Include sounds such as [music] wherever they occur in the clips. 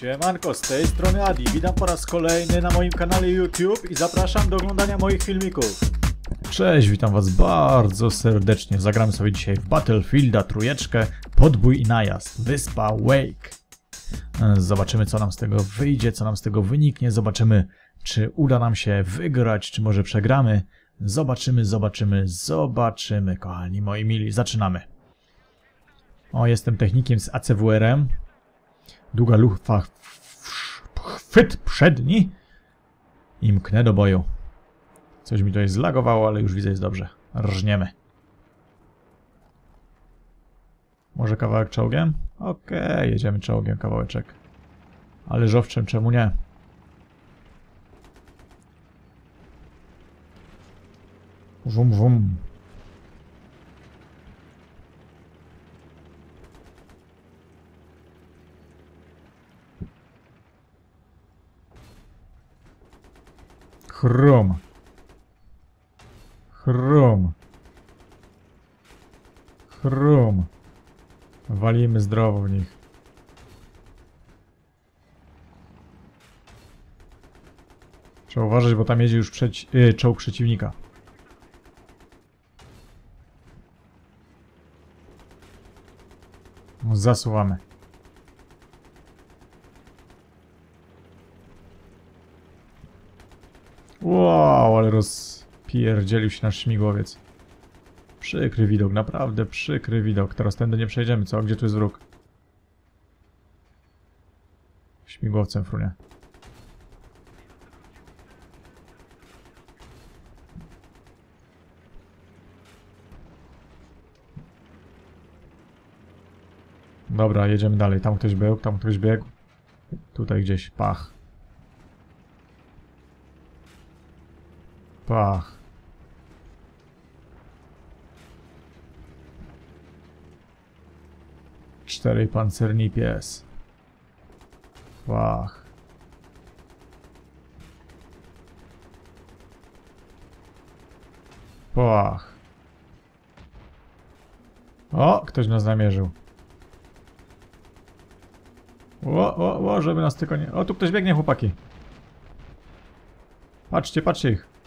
Siemanko, z tej strony Adi. Witam po raz kolejny na moim kanale YouTube i zapraszam do oglądania moich filmików. Cześć, witam was bardzo serdecznie. Zagramy sobie dzisiaj w Battlefielda trójeczkę, podbój i najazd, wyspa Wake. E, Zobaczymy co nam z tego wyjdzie, co nam z tego wyniknie, zobaczymy czy uda nam się wygrać, czy może przegramy. Zobaczymy, zobaczymy, zobaczymy, kochani moi mili. Zaczynamy. O, jestem technikiem z ACWR-em. Długa lufa, chwyt przedni i mknę do boju. Coś mi tutaj zlagowało, ale już widzę jest dobrze. Rżniemy. Może kawałek czołgiem? Okej, jedziemy czołgiem kawałeczek. Ale żowczem czemu nie? Wum wum. Chrom. Chrom. Chrom. Walimy zdrowo w nich. Trzeba uważać, bo tam jedzie już przeci yy, czołg przeciwnika. Zasuwamy. Wow, ale rozpierdzielił się nasz śmigłowiec. Przykry widok, naprawdę przykry widok. Teraz tędy nie przejdziemy, co? Gdzie tu jest wróg? Śmigłowcem frunie. Dobra, jedziemy dalej. Tam ktoś był, tam ktoś biegł. Tutaj gdzieś, pach. Pach. Cztery pancerni pies. Pach. Pach. O, ktoś nas namierzył. O, o, o, żeby nas tylko nie... O, tu ktoś biegnie, chłopaki. Patrzcie, patrzcie ich.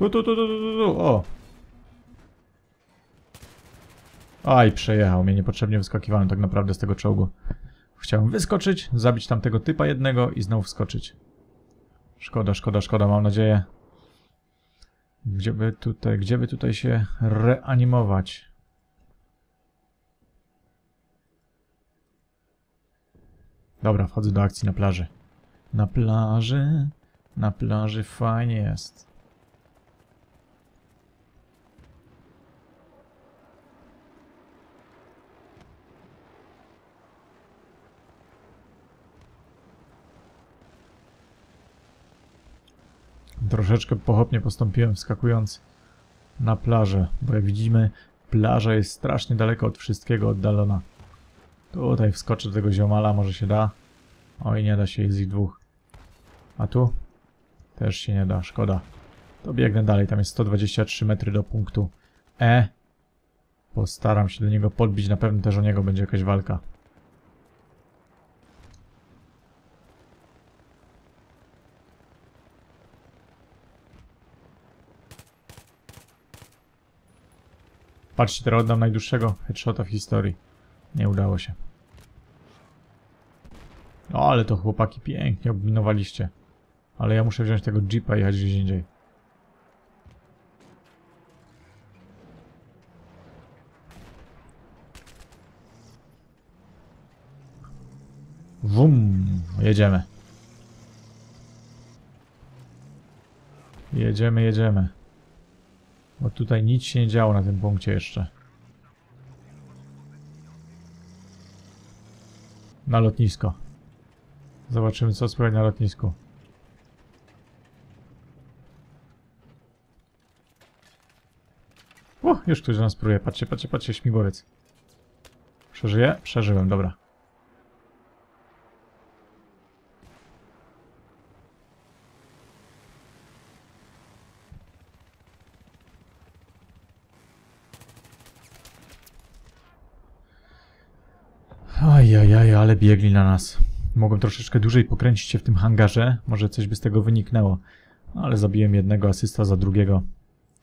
Tu, tu, tu, tu, tu, tu, o. Aj, przejechał mnie, niepotrzebnie wyskakiwałem tak naprawdę z tego czołgu. Chciałem wyskoczyć, zabić tamtego typa jednego i znowu wskoczyć. Szkoda, szkoda, szkoda, mam nadzieję. Gdzie by tutaj, gdzie by tutaj się reanimować? Dobra, wchodzę do akcji na plaży. Na plaży, na plaży fajnie jest. Troszeczkę pochopnie postąpiłem wskakując na plażę, bo jak widzimy plaża jest strasznie daleko od wszystkiego oddalona. Tutaj wskoczę do tego ziomala, może się da. Oj, nie da się, jest ich dwóch. A tu? Też się nie da, szkoda. To biegnę dalej, tam jest 123 metry do punktu E. Postaram się do niego podbić, na pewno też o niego będzie jakaś walka. Patrzcie, teraz oddam najdłuższego headshota w historii. Nie udało się. No ale to chłopaki pięknie obminowaliście. Ale ja muszę wziąć tego jeepa i jechać gdzieś indziej. Wum, jedziemy. Jedziemy, jedziemy. Bo tutaj nic się nie działo na tym punkcie jeszcze. Na lotnisko. Zobaczymy co słychać na lotnisku. O, już ktoś nas próbuje. Patrzcie, patrzcie, patrzcie, śmigłowiec. Przeżyję? Przeżyłem, dobra. Ajajaj, ale biegli na nas. Mogłem troszeczkę dłużej pokręcić się w tym hangarze. Może coś by z tego wyniknęło. Ale zabiłem jednego asysta za drugiego.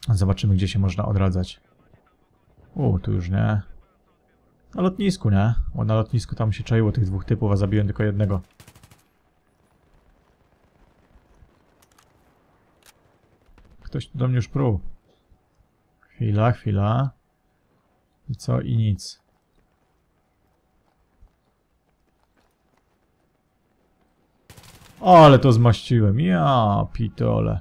Zobaczymy, gdzie się można odradzać. U, tu już nie. Na lotnisku, nie? Bo na lotnisku tam się czaiło tych dwóch typów, a zabiłem tylko jednego. Ktoś tu do mnie już pruł. Chwila, chwila. I co? I nic. Ale to zmaściłem. Ja, pitole.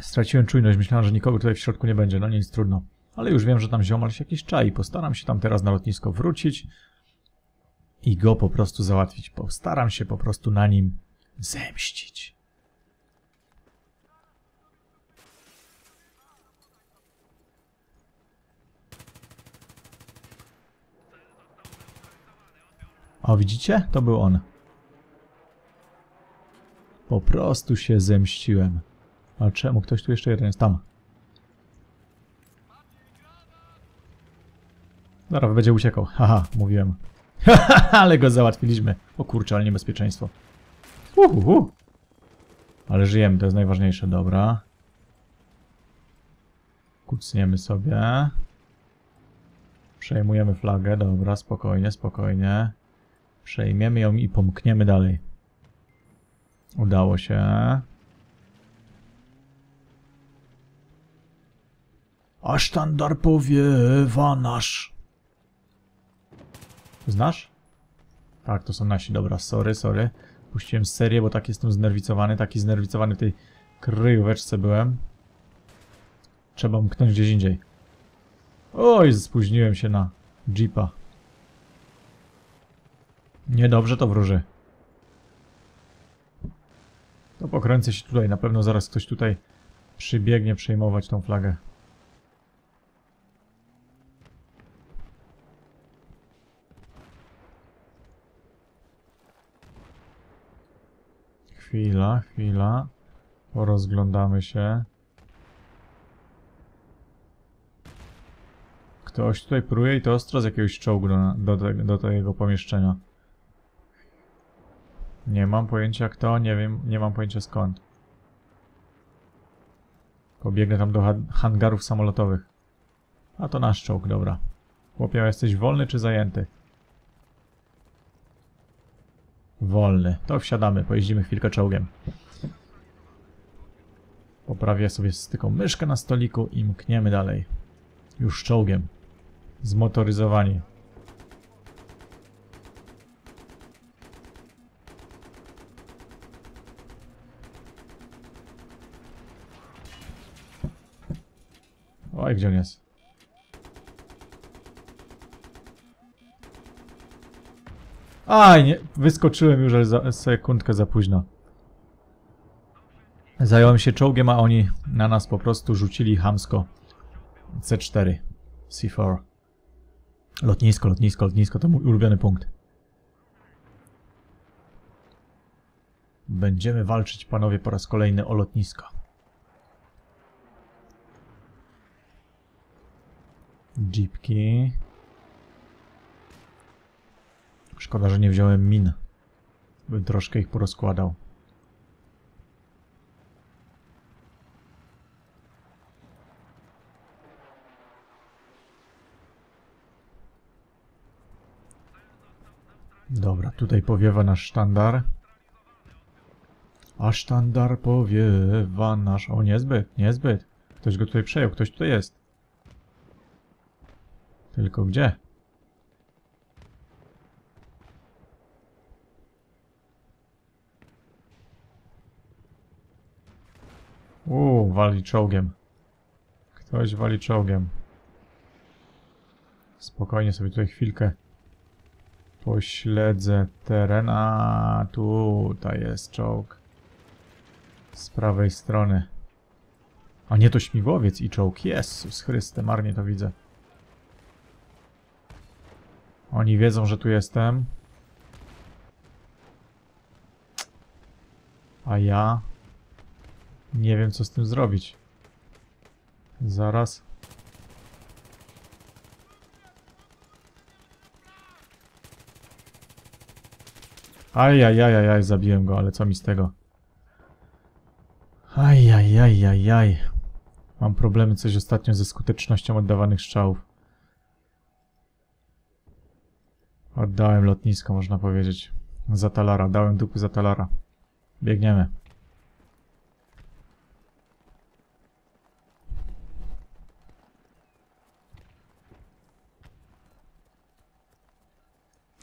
Straciłem czujność. Myślałem, że nikogo tutaj w środku nie będzie. No nic, trudno. Ale już wiem, że tam ziomal się jakiś czai. Postaram się tam teraz na lotnisko wrócić i go po prostu załatwić. Postaram się po prostu na nim zemścić. O, widzicie? To był on. Po prostu się zemściłem. A czemu? Ktoś tu jeszcze jeden jest tam. Zaraz będzie uciekał. Haha, mówiłem. [laughs] ale go załatwiliśmy. O kurczę, ale niebezpieczeństwo. Uhuhu. Ale żyjemy, to jest najważniejsze. Dobra. Kucniemy sobie. Przejmujemy flagę. Dobra, spokojnie, spokojnie. Przejmiemy ją i pomkniemy dalej. Udało się. A sztandar powiewa nasz. Znasz? Tak, to są nasi. Dobra, sorry, sorry. Puściłem serię, bo tak jestem znerwicowany. Taki znerwicowany w tej kryjóweczce byłem. Trzeba mknąć gdzieś indziej. Oj, spóźniłem się na jeepa. Niedobrze to wróży. To pokręcę się tutaj. Na pewno zaraz ktoś tutaj przybiegnie przejmować tą flagę. Chwila, chwila. Porozglądamy się. Ktoś tutaj pruje i to ostro z jakiegoś czołgu do, do, do tego pomieszczenia. Nie mam pojęcia kto, nie wiem, nie mam pojęcia skąd. Pobiegnę tam do ha hangarów samolotowych. A to nasz czołg, dobra. Chłopie, jesteś wolny czy zajęty? Wolny. To wsiadamy, pojeździmy chwilkę czołgiem. Poprawię sobie styką myszkę na stoliku i mkniemy dalej. Już czołgiem. Zmotoryzowani. Oj, gdzie on jest? Aj, nie, wyskoczyłem już, ale za sekundkę za późno. Zająłem się czołgiem, a oni na nas po prostu rzucili hamsko. C4. C4. Lotnisko, lotnisko, lotnisko, to mój ulubiony punkt. Będziemy walczyć, panowie, po raz kolejny o lotnisko. Jeepki. Szkoda, że nie wziąłem min. Bym troszkę ich porozkładał. Dobra, tutaj powiewa nasz sztandar. A sztandar powiewa nasz... O, niezbyt, niezbyt. Ktoś go tutaj przejął, ktoś tutaj jest. Tylko gdzie? Uuu, wali czołgiem. Ktoś wali czołgiem. Spokojnie sobie tutaj chwilkę pośledzę teren. A tutaj jest czołg. Z prawej strony. A nie to śmigłowiec i czołg. Jezus Chryste, marnie to widzę. Oni wiedzą, że tu jestem. A ja... Nie wiem, co z tym zrobić. Zaraz. Ajajajajaj, zabiłem go, ale co mi z tego? Ajajajajaj. Mam problemy coś ostatnio ze skutecznością oddawanych strzałów. Oddałem lotnisko, można powiedzieć. Za talara, dałem dupy za talara. Biegniemy.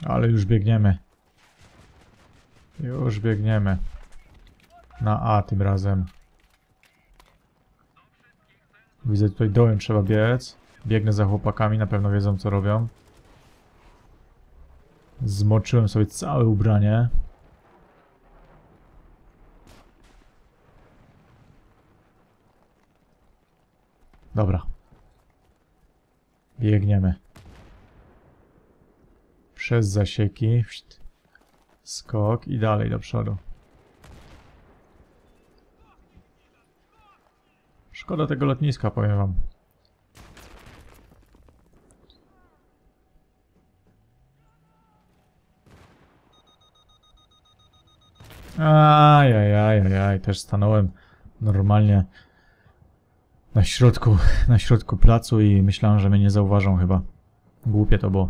Ale już biegniemy. Już biegniemy. Na A tym razem. Widzę tutaj dołem trzeba biec. Biegnę za chłopakami, na pewno wiedzą co robią. Zmoczyłem sobie całe ubranie. Dobra. Biegniemy. Przez zasieki. Skok i dalej do przodu. Szkoda tego lotniska, powiem wam. Ajajajajaj, też stanąłem normalnie na środku, [laughs] na środku placu i myślałem, że mnie nie zauważą chyba. Głupie to było.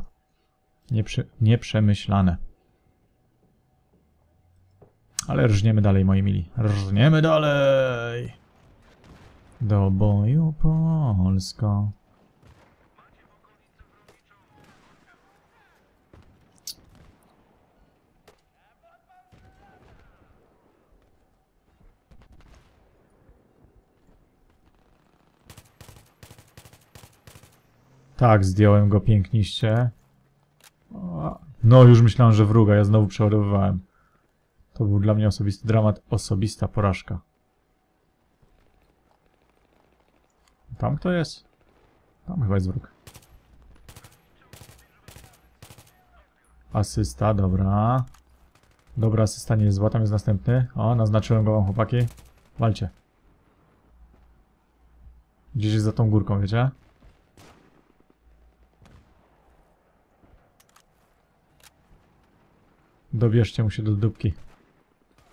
Nieprze nieprzemyślane. Ale rżniemy dalej, moi mili. Rżniemy dalej! Do boju Polsko. Tak, zdjąłem go piękniście. No, już myślałem, że wróga, ja znowu przeładowywałem. To był dla mnie osobisty dramat, osobista porażka. Tam kto jest? Tam chyba jest wróg. Asysta, dobra. Dobra, asysta nie jest zła, tam jest następny. O, naznaczyłem go wam, chłopaki. Walcie. Gdzieś jest za tą górką, wiecie? Dobierzcie mu się do dupki.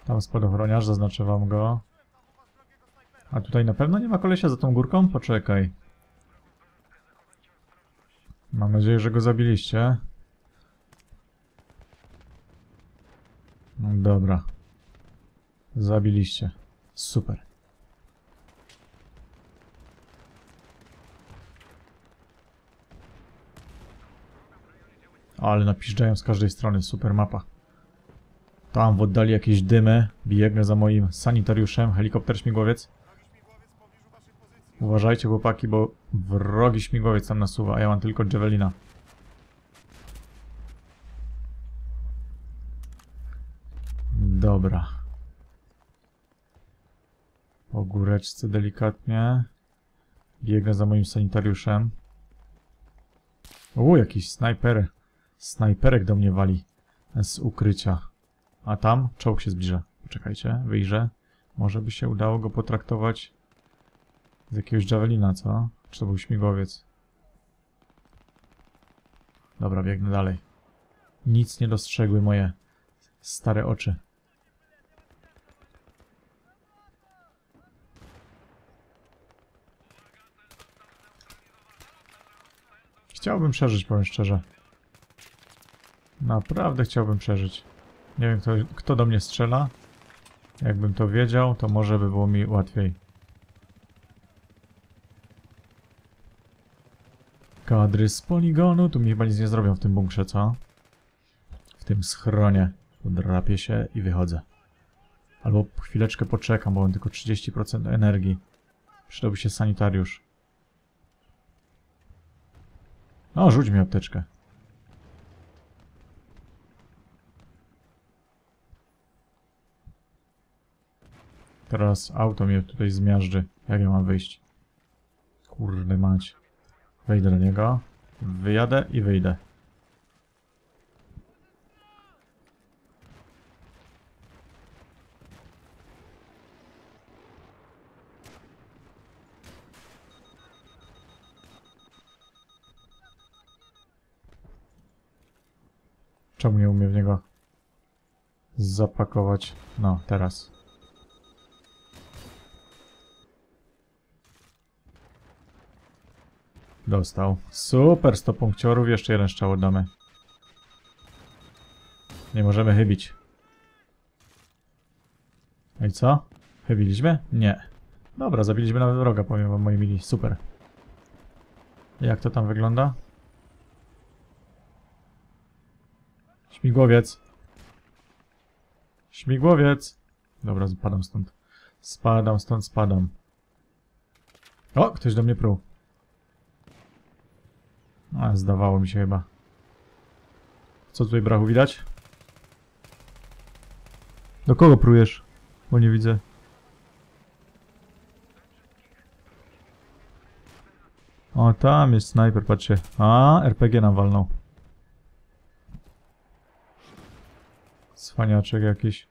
Tam spadochroniarz, zaznaczę wam go. A tutaj na pewno nie ma kolesia za tą górką? Poczekaj. Mam nadzieję, że go zabiliście. No dobra. Zabiliście. Super. Ale napiszczają z każdej strony. Super mapa. Tam w oddali jakieś dymy. Biegnę za moim sanitariuszem. Helikopter śmigłowiec. Uważajcie chłopaki, bo wrogi śmigłowiec tam nasuwa, a ja mam tylko Javelina. Dobra. Po góreczce delikatnie. Biegnę za moim sanitariuszem. U, jakiś snajper. Snajperek do mnie wali. Z ukrycia. A tam czołg się zbliża. Poczekajcie, wyjrzę. Może by się udało go potraktować z jakiegoś javelina, co? Czy to był śmigłowiec? Dobra, biegnę dalej. Nic nie dostrzegły moje stare oczy. Chciałbym przeżyć, powiem szczerze. Naprawdę chciałbym przeżyć. Nie wiem, kto, kto do mnie strzela. Jakbym to wiedział, to może by było mi łatwiej. Kadry z poligonu. Tu mi chyba nic nie zrobią w tym bunkrze, co? W tym schronie. Podrapię się i wychodzę. Albo chwileczkę poczekam, bo mam tylko 30% energii. Przydałby się sanitariusz. No, rzuć mi apteczkę. Teraz auto mnie tutaj zmiażdży. Jak ja mam wyjść? Kurde mać. Wejdę do niego. Wyjadę i wyjdę. Czemu nie umie w niego? zapakować. No, teraz. Dostał. Super, 100 punkciorów, jeszcze jeden strzał oddamy. Nie możemy chybić. No i co? Chybiliśmy? Nie. Dobra, zabiliśmy nawet wroga, powiem wam moi mili. Super. Jak to tam wygląda? Śmigłowiec. Śmigłowiec. Dobra, spadam stąd. Spadam stąd, spadam. O, ktoś do mnie pruł. A, zdawało mi się chyba. Co tutaj brachu widać? Do kogo prujesz? Bo nie widzę. O, tam jest snajper, patrzcie. A, RPG nam walnął. Cwaniaczek jakiś.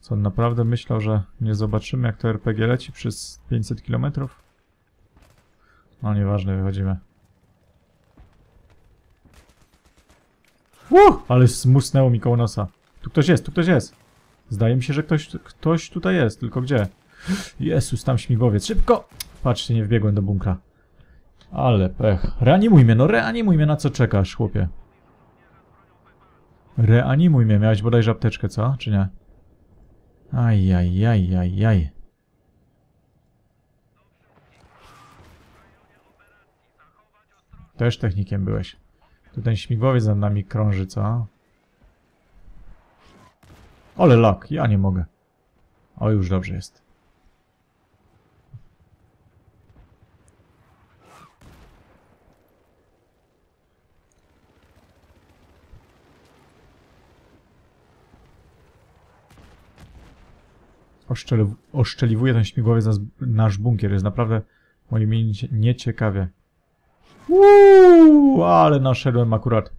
Co, naprawdę myślał, że nie zobaczymy jak to RPG leci przez 500 km? No nieważne, wychodzimy. Uh, ale smusnęło mi koło nosa. Tu ktoś jest, tu ktoś jest. Zdaje mi się, że ktoś, ktoś tutaj jest, tylko gdzie? Jezus, tam śmigłowiec. Szybko! Patrzcie, nie wbiegłem do bunkra. Ale pech. Reanimuj mnie, no reanimuj mnie, na co czekasz, chłopie? Reanimuj mnie, miałeś bodajże apteczkę, co? Czy nie? Ajajajajaj. Też technikiem byłeś. Tu ten śmigłowiec nad nami krąży, co? Ole lak, ja nie mogę. O, już dobrze jest. Oszczeliw oszczeliwuje ten śmigłowiec nas, nasz bunkier. Jest naprawdę moim nieciekawie. Uuu, ale naszedłem akurat.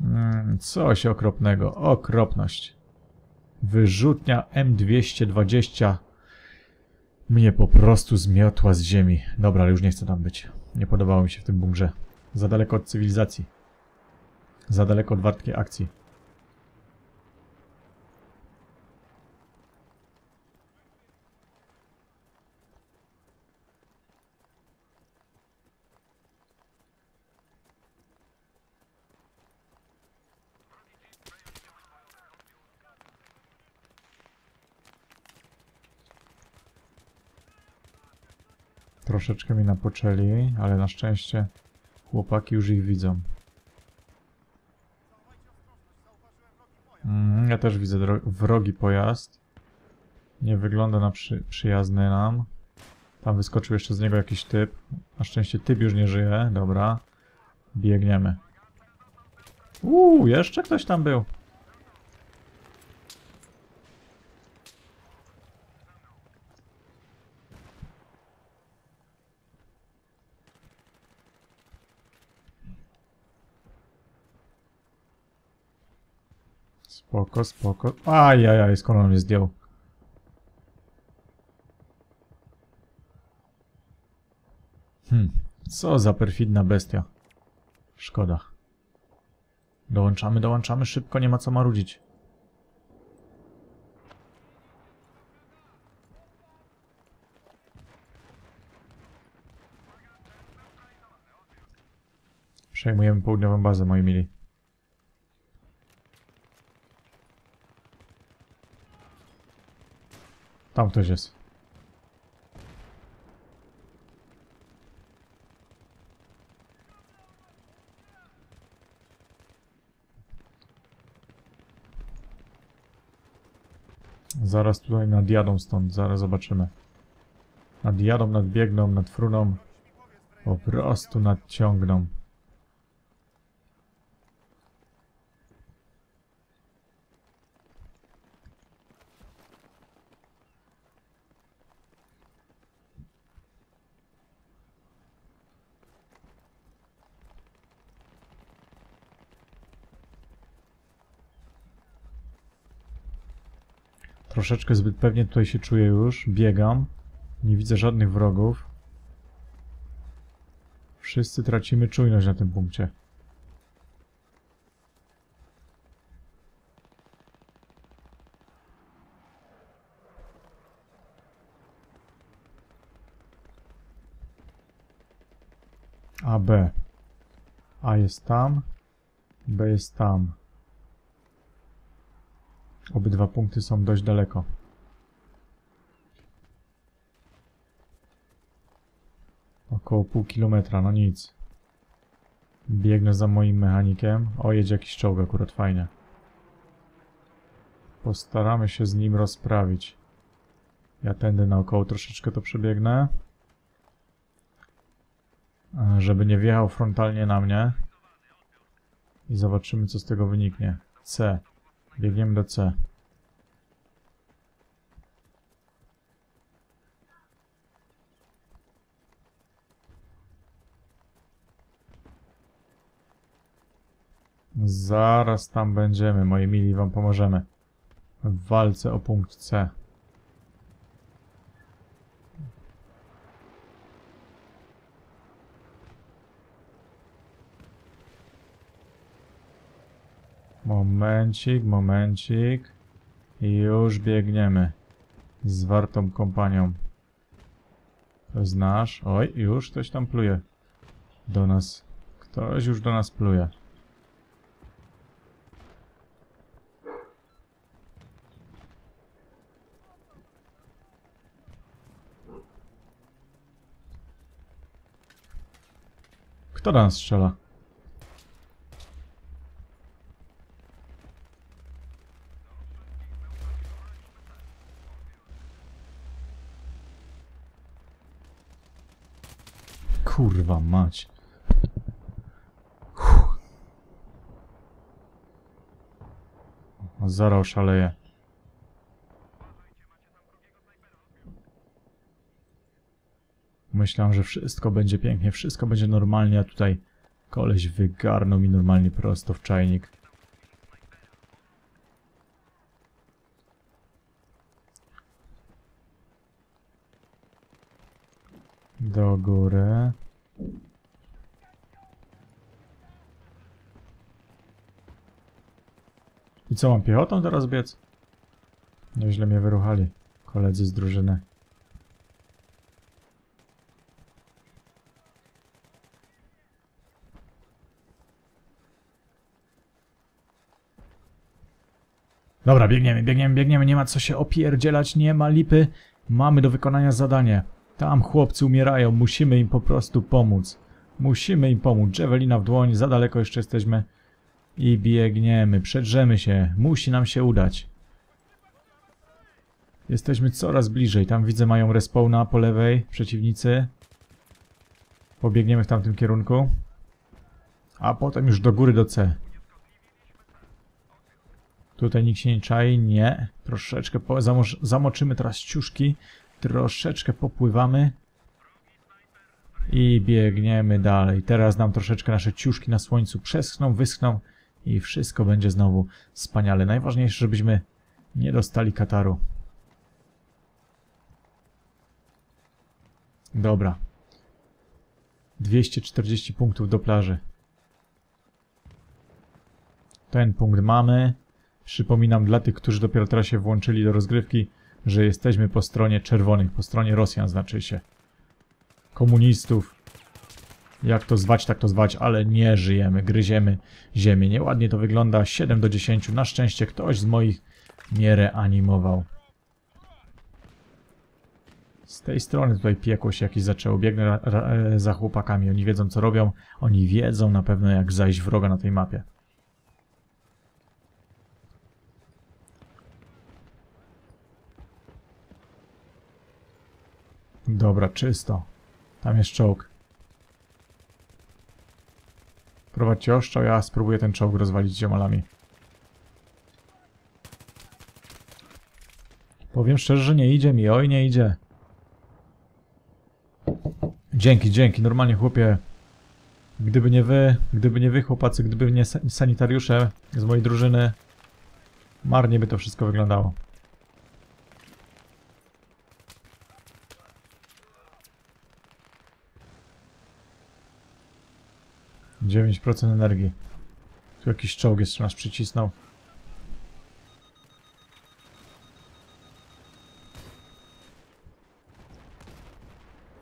Mm, coś okropnego. Okropność. Wyrzutnia M220 mnie po prostu zmiotła z ziemi. Dobra, ale już nie chcę tam być. Nie podobało mi się w tym bunkrze. Za daleko od cywilizacji. Za daleko od wartkiej akcji. Troszeczkę mi napoczęli, ale na szczęście chłopaki już ich widzą. Mm, ja też widzę wrogi pojazd. Nie wygląda na przy przyjazny nam. Tam wyskoczył jeszcze z niego jakiś typ. Na szczęście typ już nie żyje. Dobra. Biegniemy. Uuu, jeszcze ktoś tam był. Spoko, spoko. Ajajaj, skąd on mnie zdjął? Hmm, co za perfidna bestia. Szkoda. Dołączamy, dołączamy szybko, nie ma co marudzić. Przejmujemy południową bazę, moi mili. Tam ktoś jest. Zaraz tutaj nadjadą stąd, zaraz zobaczymy. Nadjadą, nadbiegną, nadfruną. Po prostu nadciągną. Troszeczkę zbyt pewnie tutaj się czuję już. Biegam. Nie widzę żadnych wrogów. Wszyscy tracimy czujność na tym punkcie. A, B. A jest tam. B jest tam. Obydwa punkty są dość daleko. Około pół kilometra, no nic. Biegnę za moim mechanikiem. O, jedzie jakiś czołg akurat, fajnie. Postaramy się z nim rozprawić. Ja tędy naokoło troszeczkę to przebiegnę. Żeby nie wjechał frontalnie na mnie. I zobaczymy, co z tego wyniknie. C. Biegniemy do C. Zaraz tam będziemy, moi mili, wam pomożemy. W walce o punkt C. Momencik, momencik. Już biegniemy. Z wartą kompanią. To jest nasz. Oj, już ktoś tam pluje. Do nas. Ktoś już do nas pluje. Kto do nas strzela? Mać. Uff. Zara oszaleje. Myślałem, że wszystko będzie pięknie, wszystko będzie normalnie, a tutaj koleś wygarnął mi normalnie prosto w czajnik. Do góry. I co, mam piechotą teraz biec? Nieźle mnie wyruchali koledzy z drużyny. Dobra, biegniemy, biegniemy, biegniemy, nie ma co się opierdzielać, nie ma lipy. Mamy do wykonania zadanie. Tam chłopcy umierają, musimy im po prostu pomóc. Musimy im pomóc. Javelina w dłoń, za daleko jeszcze jesteśmy. I biegniemy, przedrzemy się, musi nam się udać. Jesteśmy coraz bliżej, tam widzę mają respawna po lewej, przeciwnicy. Pobiegniemy w tamtym kierunku. A potem już do góry do C. Tutaj nikt się nie czai, nie. Troszeczkę po, zamoż, zamoczymy teraz ciuszki. Troszeczkę popływamy. I biegniemy dalej. Teraz nam troszeczkę nasze ciuszki na słońcu przeschną, wyschną. I wszystko będzie znowu wspaniale. Najważniejsze, żebyśmy nie dostali kataru. Dobra. 240 punktów do plaży. Ten punkt mamy. Przypominam dla tych, którzy dopiero teraz się włączyli do rozgrywki, że jesteśmy po stronie czerwonych, po stronie Rosjan znaczy się. Komunistów. Jak to zwać, tak to zwać, ale nie żyjemy, gryziemy ziemię. Nieładnie to wygląda, 7 do 10. Na szczęście ktoś z moich nie reanimował. Z tej strony tutaj piekło się jakieś zaczęło. Biegnę e, za chłopakami. Oni wiedzą co robią. Oni wiedzą na pewno jak zajść wroga na tej mapie. Dobra, czysto. Tam jest czołg. Prowadźcie oszczał, ja spróbuję ten czołg rozwalić ziomalami. Powiem szczerze, że nie idzie mi, oj nie idzie. Dzięki, dzięki, normalnie chłopie. Gdyby nie wy, gdyby nie wy chłopacy, gdyby nie sa- sanitariusze z mojej drużyny, marnie by to wszystko wyglądało. Dziewięć procent energii. Tu jakiś czołg jeszcze nas przycisnął.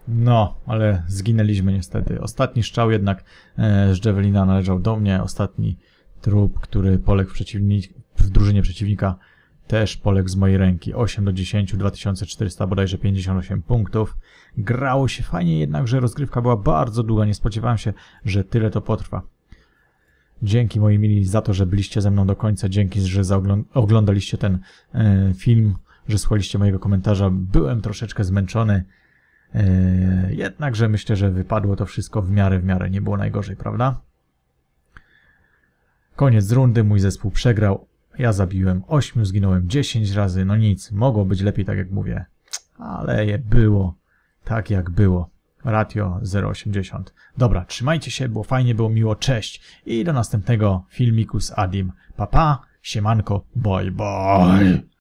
No, ale zginęliśmy niestety. Ostatni strzał jednak e, z Javelina należał do mnie. Ostatni trup, który poległ w, w drużynie przeciwnika, też poległ z mojej ręki. 8 do 10, 2400 bodajże 58 punktów. Grało się fajnie, jednakże rozgrywka była bardzo długa. Nie spodziewałem się, że tyle to potrwa. Dzięki moi mili za to, że byliście ze mną do końca. Dzięki, że oglądaliście ten e, film, że słuchaliście mojego komentarza. Byłem troszeczkę zmęczony. E, jednakże myślę, że wypadło to wszystko w miarę, w miarę. Nie było najgorzej, prawda? Koniec rundy, mój zespół przegrał. Ja zabiłem 8, zginąłem 10 razy. No nic, mogło być lepiej, tak jak mówię. Ale je było tak, jak było. Ratio 0,80. Dobra, trzymajcie się, było fajnie, było miło, cześć. I do następnego filmiku z Adim. Papa, pa, siemanko, bye bye.